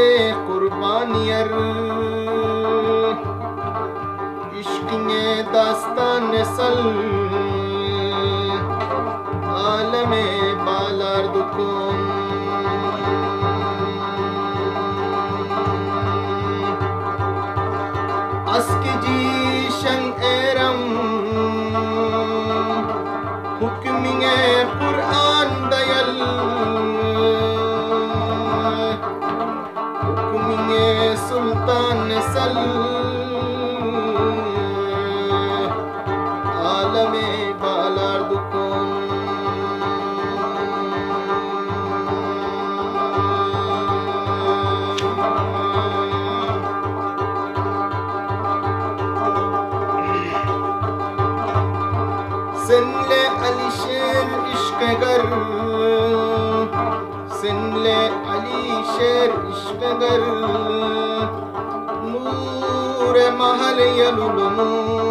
Şuleyanse kurbaniyar. İşkine dastan sal Aleme balar dukun Aski Senle Alişer işkegar Senle Alişer işkegar نور محل يلولنور